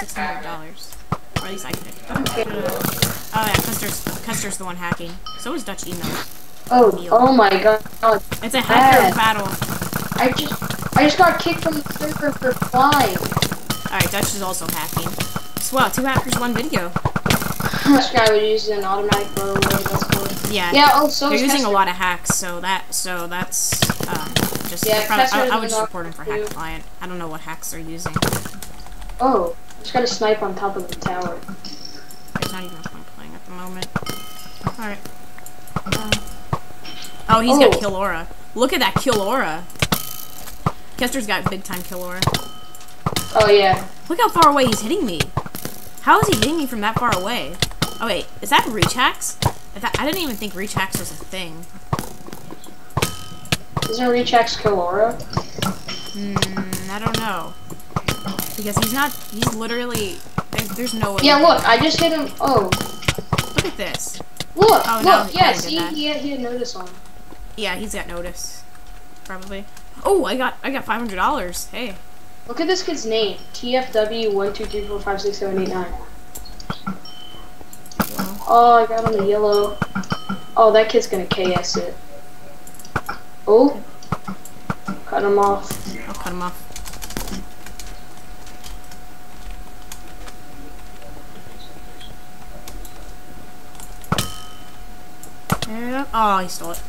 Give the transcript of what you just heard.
six hundred dollars. Or at least I could. Oh yeah, Custer's Custer's the one hacking. So is Dutch email. Oh, oh my god. It's a hacker battle. I just, I just got kicked from the server for flying. Alright, Dutch is also hacking. So wow, two hackers, one video. this guy would use an automatic blow away. That's cool. Yeah. Yeah. Oh, so They're using a lot of hacks, so that so that's um, just Yeah, probably, Kester I, I would just report him for hack client. I don't know what hacks they're using. Oh, just got a snipe on top of the tower. There's not even a playing at the moment. Alright. Um, oh, he's got Oh. kill aura. Look at that kill aura. Kester's got big time kill aura. Oh yeah. Look how far away he's hitting me. How is he hitting me from that far away? Oh wait, is that reach hacks? I, I didn't even think reach hacks was a thing. Isn't reach hacks kill aura? Hmm, I don't know. Because he's not, he's literally, there, there's no way. Yeah. Look, I just hit him. Oh, Look at this. look, Oh, no, look. he Yeah. See, he had, he had notice on. Yeah, he's got notice. Probably. Oh, I got, I got $500. Hey. Look at this kid's name. TFW one two three four five six seven eight nine. Oh, I got on the yellow. Oh, that kid's gonna KS it. Oh, cut him off. I'll cut him off. And, oh, he stole it.